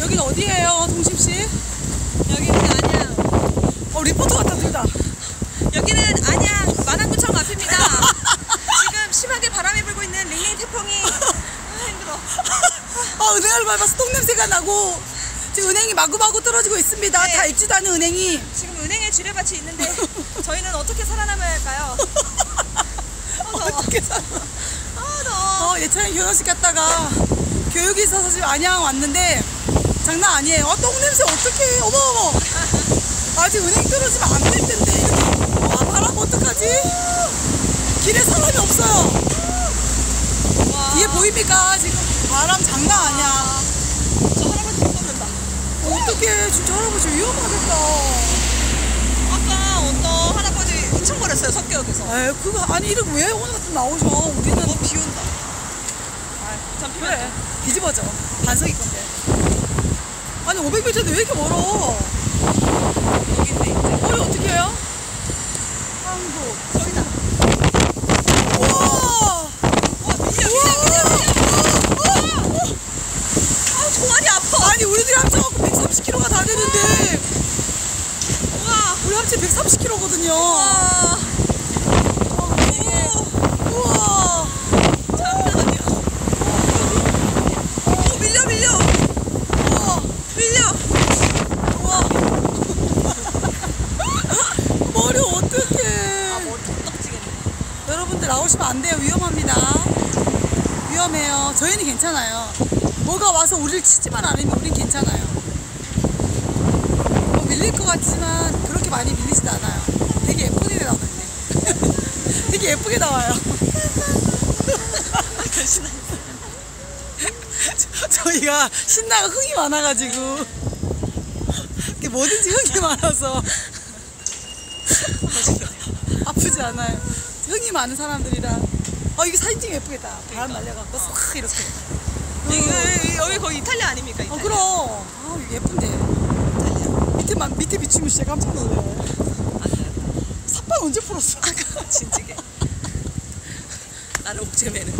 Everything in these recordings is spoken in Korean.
여긴 어디예요, 동심씨? 여기는 안양. 어, 리포터 같다, 둘 다. 여기는 안양 만안구청 앞입니다. 지금 심하게 바람이 불고 있는 링링 태풍이 아, 힘들어. 아, 은행을 밟아서 똥냄새가 나고, 지금 은행이 마구마구 떨어지고 있습니다. 네. 다 입지도 않은 은행이. 지금 은행에 지뢰밭이 있는데 저희는 어떻게 살아남아야 할까요? 아, 더워. 어떻게 살아? 아. 어, 예찬이 결혼식 갔다가 교육이 있어서 지금 안양 왔는데 장난 아니에요. 아, 똥 냄새 어떡해. 어머, 어머. 아직 은행 떨어지면 안 될 텐데. 와, 바람 어떡하지? 길에 사람이 없어요. 와. 뒤에 보입니까? 지금 바람 장난 아니야. 저 할아버지 못 걷는다. 어떡해. 진짜 할아버지 위험하겠다. 아까 어떤 할아버지 훔쳐버렸어요 석교역에서. 에이, 그거, 아니, 이름 왜 오늘 같은 나오셔? 우리는. 뭐 비 온다. 아, 잠시만. 그래. 뒤집어져. 반석이 건데. 아니, 500m인데 왜 이렇게 멀어? 여기인데 이제. 머리 어떻게 해요? 한국. 저기다. 우와! 와 밀려 밀려 밀려. 아 종아리 아파. 아니, 우리들이 합쳐갖고 130kg가 다 되는데, 와. 우리 합치 130kg거든요. 와. 오. 우와! 장난 아니야. 오 밀려 밀려 우와! 밀려. 우와! 머리 어떡해. 아 머리 덥지겠네. 여러분들 나 오시면 안 돼요. 위험합니다. 위험해요. 저희는 괜찮아요. 뭐가 와서 우리를 치지만 않으면 우린 괜찮아요. 뭐 밀릴 것 같지만 그렇게 많이 밀리지도 않아요. 되게 예쁘게 나오는데. 되게 예쁘게 나와요. 저- 저희가 신나가 흥이 많아가지고 뭐든지 흥이 많아서 아프지 않아요. 흥이 많은 사람들이라. 어 이게 사진 찍으면 예쁘겠다. 바람 날려갖고 싹 이렇게. 여기, 여기 거의 이탈리아 아닙니까? 어 이탈리아. 그럼. 아 이게 예쁜데. 밑에만 밑에 비추면 진짜 깜짝 놀래. 삿발 언제 풀었어? 아까 진지게. 나를 옥죄매는.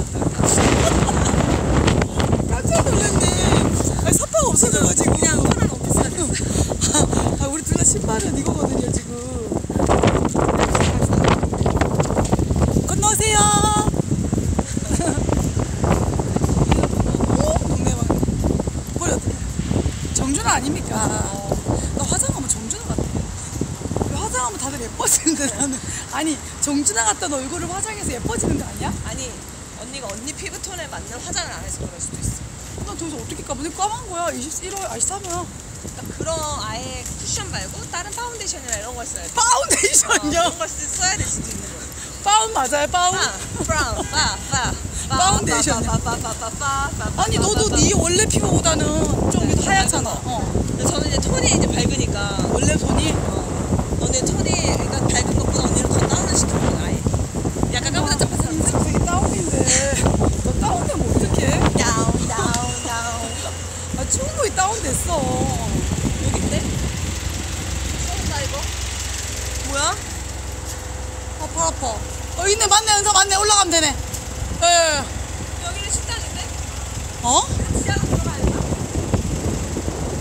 깜짝 놀랐네. 아니 삿발 없어져가지고. 그냥 편한 오피스가 됐어. 아, 우리 둘 다 신발은 이거거든요 지금. 건너세요. 오, 동네 막 머리 어떡해. 정준하 아닙니까? 나 화장하면 정준하 같아. 왜 화장하면 다들 예뻐지는 데 나는 아니 정준하 같던 얼굴을 화장해서 예뻐지는 거 아니야? 아니 언니가 언니 피부톤에 맞는 화장을 안 해서 그럴 수도 있어. 나 도대체 어떻게 까만 까만 거야? 21호 아 23호 그러니까 그런 아예 쿠션 말고 다른 파운데이션이나 이런 걸 써야 돼. 어, 파운데이션요? 그런 걸 쓰- 써야 될 수도 있는 거야. 파운 맞아요 파운? 아, 브라운, 파, 파. 파, 파운데이션. 아니 파, 너도 파, 네 원래 피부보다는 좀 네, 하얗잖아. 어. 저는 이제 톤이 이제 밝으니까 원래 손이 어, 너네 톤이 그러니까 밝은 것보다 언니를 더 다운을 시켰거든 아예. 약간 까무잡잡한 사람. 인생 되게 다운인데 너 다운되면 어떡해? 다운, 다운, 다운. 아 충분히 다운됐어. 여기인데? 처음다 이거? 뭐야? 아 팔 아파. 어 있네 맞네 은서 맞네 올라가면 되네. 예. 여기는 식당인데? 어? 지하로 들어가야 되나?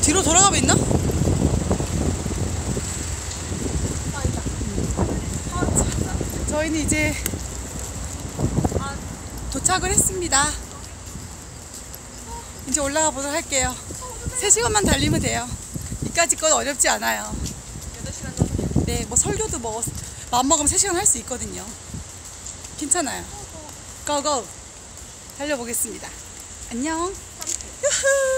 뒤로 돌아가면 있나? 아 있다. 아. 저희는 이제 아 도착을 했습니다. 이제 올라가 보도록 할게요. 3시간만 달리면 돼요. 이까지 건 어렵지 않아요. 8시간 정도. 네, 뭐 설교도 뭐 마음먹으면 3시간 할 수 있거든요. 괜찮아요. 고고! 달려보겠습니다. 안녕. 유후!